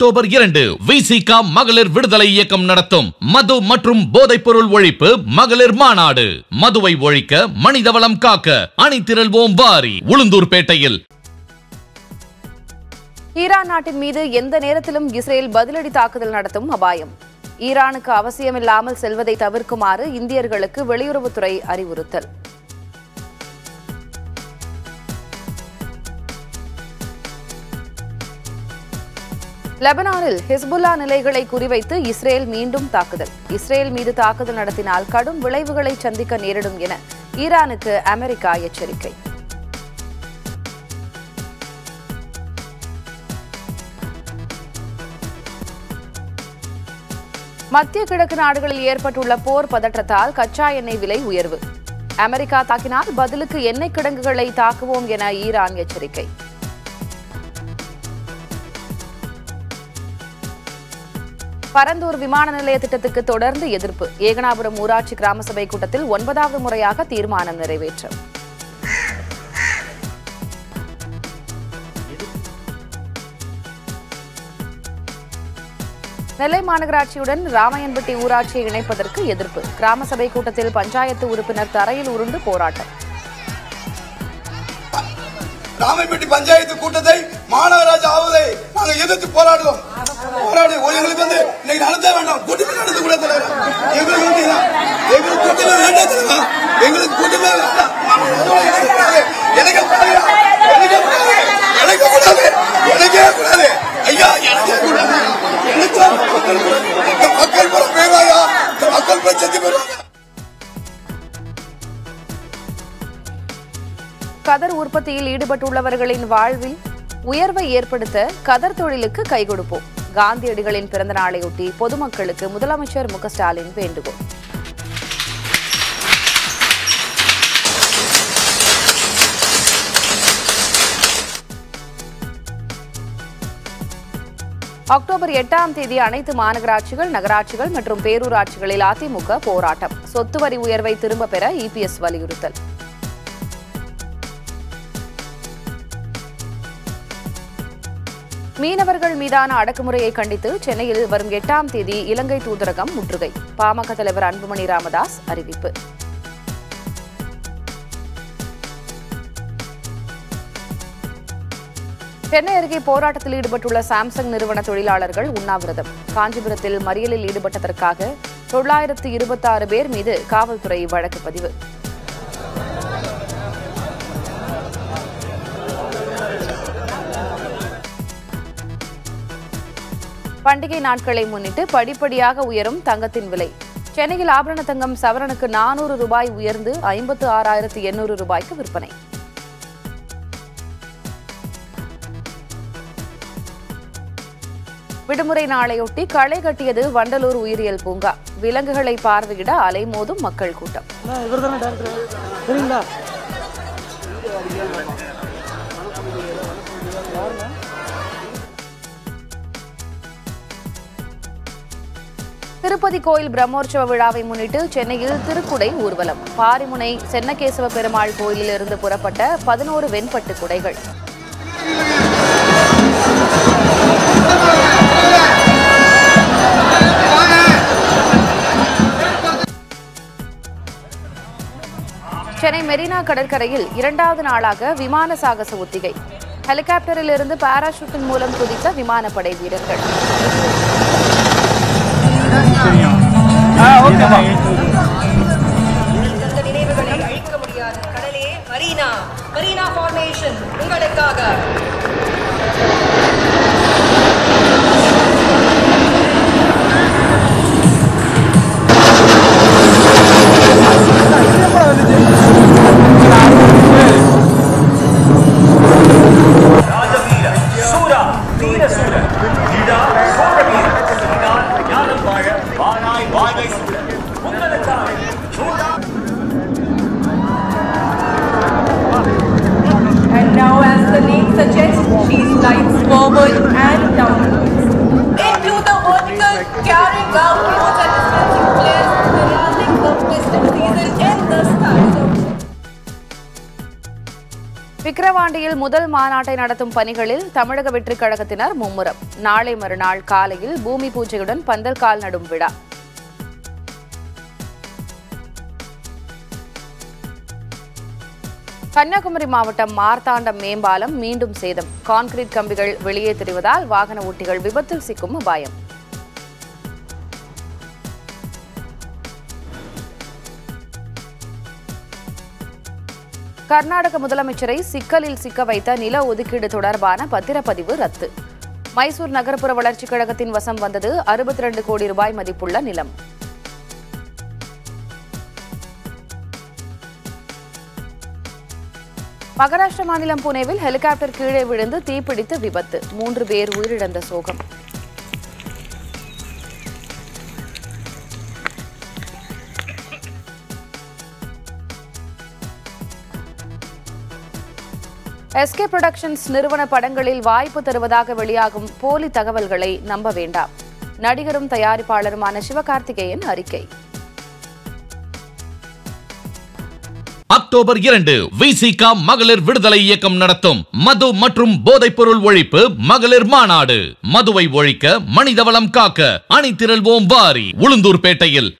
October இரண்டு விசிகா மகளிர் விடுதலை இயக்கம் நடத்தும். மது மற்றும் போதைப் பொருள் ஒழிப்பு மகளிர் மாநாடு. மதுவை ஒழிக்க மனிதவளம் காக்க அணிதிரள்வோம் வாரி உளுந்தூர்பேட்டையில் ஈரான் நாட்டின் மீது எந்த நேரத்திலும் இஸ்ரேல் பதிலடி தாக்குதல் நடத்தும் அபாயம். ஈரானுக்கு அவசியமில்லாமல் செல்வதை தவிர்க்குமாறு இந்தியர்களுக்கு வெளியுறவுத்துறை அறிவுறுத்தல். லெபனானில் ஹிஸ்புல்லா நிலைகளை குறிவைத்து இஸ்ரேல் மீண்டும் தாக்குதல். இஸ்ரேல் மீது தாக்குதல் நடத்தினால் கடும் விளைவுகளை சந்திக்க நேரிடும் என ஈரானுக்கு அமெரிக்கா எச்சரிக்கை. மத்திய கிழக்கு நாடுகளில் ஏற்பட்டுள்ள போர் பதற்றத்தால் கச்சா எண்ணெய் விலை உயர்வு. அமெரிக்கா தாக்கினால் பதிலுக்கு எண்ணெய் கிடங்குகளை தாக்குவோம் என ஈரான் எச்சரிக்கை. பரந்தூர் விமான நிலைய திட்டத்துக்கு தொடர்ந்து எதிர்ப்பு. ஏகனாபுரம் ஊராட்சி கிராம சபை கூட்டத்தில் ஒன்பதாவது முறையாக தீர்மானம் நிறைவேற்றம். நெல்லை மாநகராட்சியுடன் ராமையன்பட்டி ஊராட்சியை இணைப்பதற்கு எதிர்ப்பு. கிராம சபை கூட்டத்தில் பஞ்சாயத்து உறுப்பினர் தரையில் உருண்டு போராட்டம். ராமன்பட்டி பஞ்சாயத்து கூட்டத்தை மாநகராட்சி ஆவதை நாங்கள் எதிர்த்து போராடுவோம் போராடி எங்களுக்கு வந்து இன்னைக்கு நடத்த வேண்டாம். கூட்டமே நடத்த கூட தலைவர். எங்களுக்கு வந்து இதான். எங்களுக்கு கூட்டமே வேண்டாம் தலைவா எங்களுக்கு கூட்டமே வேண்டாம் எனக்கு கூடாது எனக்கு கூடாது எனக்கே கூடாது. ஐயா எனக்கே கூடாது. எனக்கு மக்கள் இந்த பல பேராயா? மக்கள் போய் செத்து போயிடுவாங்க கதர் உற்பத்தியில் ஈடுபட்டுள்ளவர்களின் வாழ்வில் உயர்வை ஏற்படுத்த கதர் தொழிலுக்கு கை கொடுப்போம். காந்தியடிகளின் பிறந்த நாளையொட்டி பொதுமக்களுக்கு முதலமைச்சர் மு ஸ்டாலின் வேண்டுகோள். அக்டோபர் எட்டாம் தேதி அனைத்து மாநகராட்சிகள் நகராட்சிகள் மற்றும் பேரூராட்சிகளில் அதிமுக போராட்டம். சொத்து வரி உயர்வை திரும்ப பெற இபிஎஸ் வலியுறுத்தல். மீனவர்கள் மீதான அடக்குமுறையை கண்டித்து சென்னையில் வரும் எட்டாம் தேதி இலங்கை தூதரகம் முற்றுகை. பாமக தலைவர் அன்புமணி ராமதாஸ் அறிவிப்பு. சென்னை அருகே போராட்டத்தில் ஈடுபட்டுள்ள சாம்சங் நிறுவன தொழிலாளர்கள் உண்ணாவிரதம். காஞ்சிபுரத்தில் மறியலில் ஈடுபட்டதற்காக தொள்ளாயிரத்து இருபத்தாறு பேர் மீது காவல்துறை வழக்கு பதிவு. பண்டிகை நாட்களை முன்னிட்டு படிப்படியாக உயரும் தங்கத்தின் விலை. சென்னையில் ஆபரண தங்கம் சவரனுக்கு நானூறு ரூபாய் உயர்ந்து ஐம்பத்து ஆறாயிரத்து எண்ணூறு ரூபாய்க்கு விற்பனை. விடுமுறை நாளையொட்டி களை கட்டியது வண்டலூர் உயிரியல் பூங்கா. விலங்குகளை பார்வையிட அலைமோதும் மக்கள் கூட்டம். சரிங்களா திருப்பதி கோயில் பிரம்மோற்சவ விழாவை முன்னிட்டு சென்னையில் திருக்குடை ஊர்வலம். பாரிமுனை சென்னகேசவ பெருமாள் கோயிலிலிருந்து புறப்பட்ட பதினோரு வெண்பட்டு குடைகள். சென்னை மெரினா கடற்கரையில் இரண்டாவது நாளாக விமான சாகச ஒத்திகை ஹெலிகாப்டரில் இருந்து பாராசூட்டின் மூலம் குதித்த விமானப்படை வீரர்கள். அந்த நினைவுகளை அழிக்க முடியாது கடலே மரீனா மரீனா ஃபார்மேஷன் உங்களுக்காக. Carrying dispensing players, the festive season in the விக்கிரவாண்டியில் முதல் மாநாட்டை நடத்தும் பணிகளில் தமிழக வெற்றிக் கழகத்தினர் மும்முரம். நாளை மறுநாள் காலையில் பூமி பூஜையுடன் பந்தல் கால் நடும் விழா. கன்னியாகுமரி மாவட்டம் மார்த்தாண்டம் மேம்பாலம் மீண்டும் சேதம். கான்கிரீட் கம்பிகள் வெளியே தெரிவதால் வாகன ஓட்டிகள் விபத்தில் சிக்கும் அபாயம். கர்நாடக முதலமைச்சரை சிக்கலில் சிக்க வைத்த நில ஒதுக்கீடு தொடர்பான பத்திரப்பதிவு ரத்து. மைசூர் நகர்ப்புற வளர்ச்சிக் கழகத்தின் வசம் வந்தது அறுபத்தி ரெண்டு கோடி ரூபாய் மதிப்புள்ள நிலம். மகாராஷ்டிர மாநிலம் புனேவில் ஹெலிகாப்டர் கீழே விழுந்து தீப்பிடித்து விபத்து. மூன்று பேர் உயிரிழந்த சோகம். எஸ்கே புரொடக்ஷன்ஸ் நிறுவன படங்களில் வாய்ப்பு தருவதாக வெளியாகும் போலி தகவல்களை நம்ப வேண்டாம். நடிகரும் தயாரிப்பாளருமான சிவகார்த்திகேயன் அறிக்கை. அக்டோபர் இரண்டு விசிகா மகளிர் விடுதலை இயக்கம் நடத்தும். மது மற்றும் போதைப் பொருள் ஒழிப்பு மகளிர் மாநாடு. மதுவை ஒழிக்க மனிதவளம் காக்க அணி திரள்வோம் வாரி உளுந்தூர்பேட்டையில்.